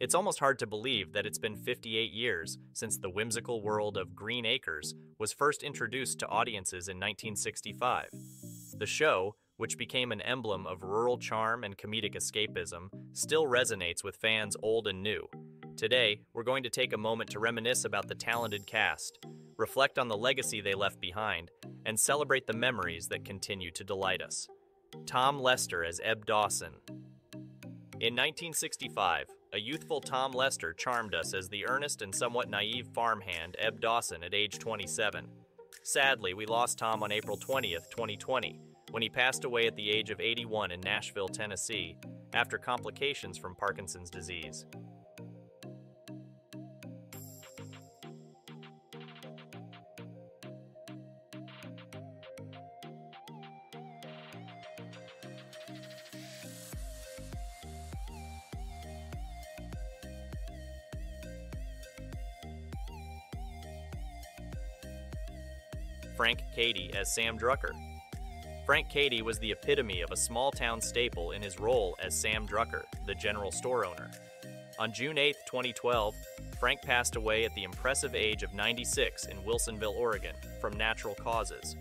It's almost hard to believe that it's been 58 years since the whimsical world of Green Acres was first introduced to audiences in 1965. The show, which became an emblem of rural charm and comedic escapism, still resonates with fans old and new. Today, we're going to take a moment to reminisce about the talented cast, reflect on the legacy they left behind, and celebrate the memories that continue to delight us. Tom Lester as Eb Dawson. In 1965, a youthful Tom Lester charmed us as the earnest and somewhat naive farmhand Eb Dawson at age 27. Sadly, we lost Tom on April 20th, 2020, when he passed away at the age of 81 in Nashville, Tennessee, after complications from Parkinson's disease. Frank Cady as Sam Drucker. Frank Cady was the epitome of a small town staple in his role as Sam Drucker, the general store owner. On June 8, 2012, Frank passed away at the impressive age of 96 in Wilsonville, Oregon, from natural causes.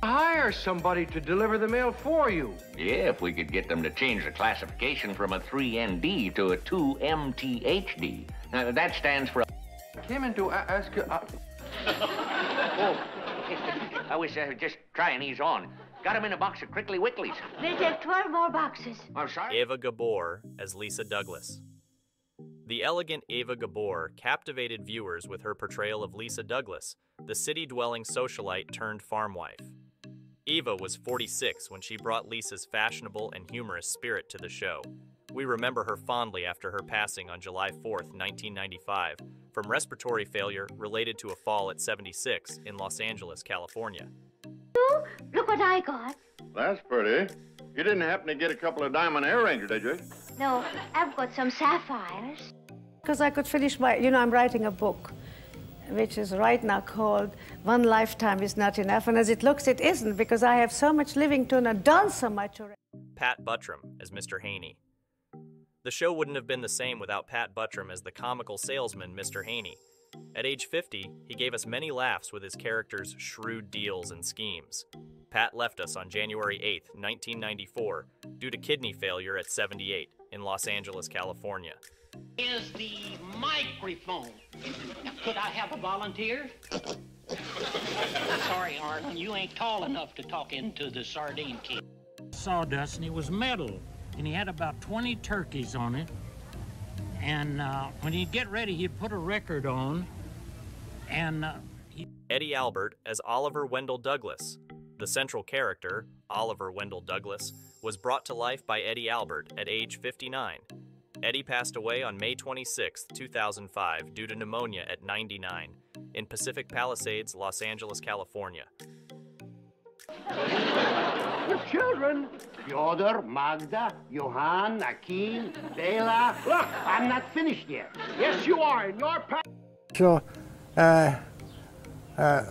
Hire somebody to deliver the mail for you. Yeah, if we could get them to change the classification from a 3ND to a 2MTHD. Now, that stands for. Came in to ask you. Uh, Oh, I was uh, just trying these on. Got them in a box of Crickly Wicklies. We'll take 12 more boxes. I'm sorry. Eva Gabor as Lisa Douglas. The elegant Eva Gabor captivated viewers with her portrayal of Lisa Douglas, the city dwelling socialite turned farm wife. Eva was 46 when she brought Lisa's fashionable and humorous spirit to the show. We remember her fondly after her passing on July 4, 1995, from respiratory failure related to a fall at 76 in Los Angeles, California. Look what I got. That's pretty. You didn't happen to get a couple of diamond earrings, did you? No, I've got some sapphires. Because I could finish my, you know, I'm writing a book, which is right now called One Lifetime is Not Enough. And as it looks, it isn't, because I have so much living to and done so much already. Pat Buttram as Mr. Haney. The show wouldn't have been the same without Pat Buttram as the comical salesman Mr. Haney. At age 50, he gave us many laughs with his character's shrewd deals and schemes. Pat left us on January 8, 1994, due to kidney failure at 78 in Los Angeles, California. is the microphone. Could I have a volunteer? Sorry, Arlen, you ain't tall enough to talk into the sardine can. Sawdust, and it was metal, and he had about 20 turkeys on it. And uh, when he'd get ready, he'd put a record on, and uh, he Eddie Albert as Oliver Wendell Douglas. The central character, Oliver Wendell Douglas, was brought to life by Eddie Albert at age 59. Eddie passed away on May 26, 2005, due to pneumonia at 99 in Pacific Palisades, Los Angeles, California. Your. Fyodor, Magda, Johann, Akim, Bela. Look, I'm not finished yet. Yes, you are. In your pa- So, uh, uh,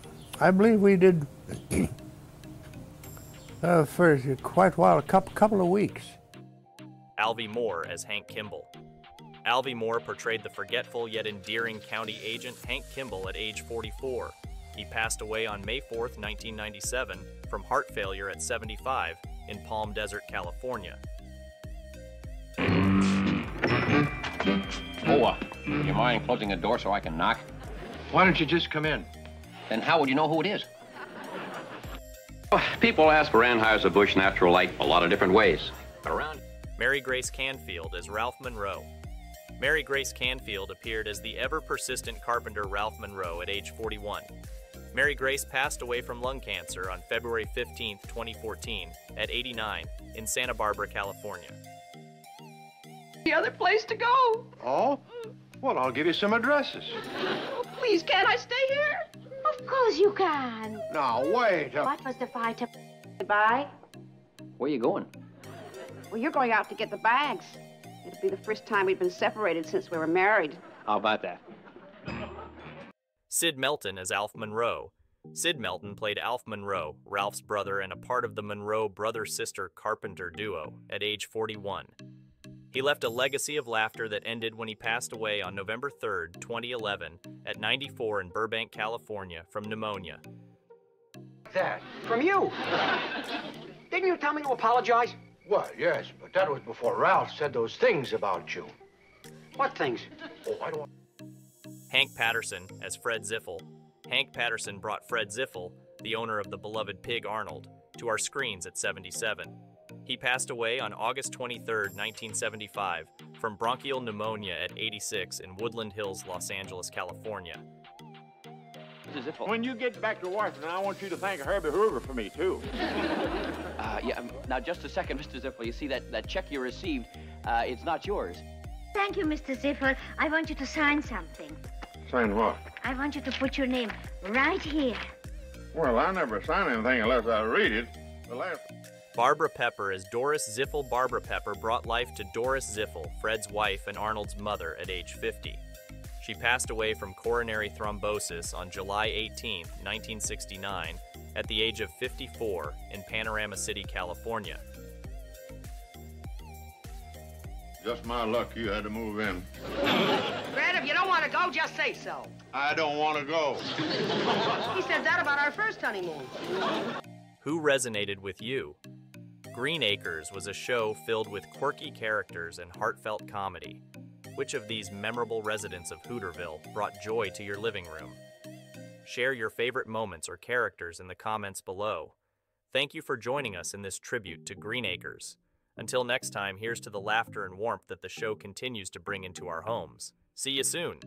I believe we did uh, for quite a while, a couple, couple of weeks. Alvy Moore as Hank Kimball. Alvy Moore portrayed the forgetful yet endearing county agent Hank Kimball at age 44. He passed away on May 4, 1997, from heart failure at 75 in Palm Desert, California. Oh, uh, you mind closing the door so I can knock? Why don't you just come in? Then how would you know who it is? People ask for Anheuser-Busch Natural Light a lot of different ways. Around Mary Grace Canfield as Ralph Monroe. Mary Grace Canfield appeared as the ever persistent carpenter Ralph Monroe at age 41. Mary Grace passed away from lung cancer on February 15, 2014, at 89 in Santa Barbara, California. The other place to go. Oh? Well, I'll give you some addresses. Oh, please, can't I stay here? Of course you can. Now, wait. a- What was the fight? ab- Goodbye. Where are you going? Well, you're going out to get the bags. It'll be the first time we've been separated since we were married. How about that? Sid Melton as Alf Monroe. Sid Melton played Alf Monroe, Ralph's brother and a part of the Monroe brother sister carpenter duo, at age 41. He left a legacy of laughter that ended when he passed away on November 3, 2011, at 94 in Burbank, California, from pneumonia. That. From you. Didn't you tell me to apologize? Well, yes, but that was before Ralph said those things about you. What things? Oh, I don't. Hank Patterson as Fred Ziffel. Hank Patterson brought Fred Ziffel, the owner of the beloved pig Arnold, to our screens at 77. He passed away on August 23, 1975, from bronchial pneumonia at 86 in Woodland Hills, Los Angeles, California. When you get back to Washington, I want you to thank Herbie Hoover for me, too. Uh, yeah, um, now just a second, Mr. Ziffel. You see that, that check you received, uh, it's not yours. Thank you, Mr. Ziffel. I want you to sign something. Sign what? I want you to put your name right here. Well, I never sign anything unless I read it. The last. Barbara Pepper as Doris Ziffel Barbara Pepper brought life to Doris Ziffel, Fred's wife and Arnold's mother, at age 50. She passed away from coronary thrombosis on July 18, 1969, at the age of 54 in Panorama City, California. Just my luck you had to move in. Fred, if you don't want to go, just say so. I don't want to go. He said that about our first honeymoon. Who resonated with you? Green Acres was a show filled with quirky characters and heartfelt comedy. Which of these memorable residents of Hooterville brought joy to your living room? Share your favorite moments or characters in the comments below. Thank you for joining us in this tribute to Green Acres. Until next time, here's to the laughter and warmth that the show continues to bring into our homes. See you soon!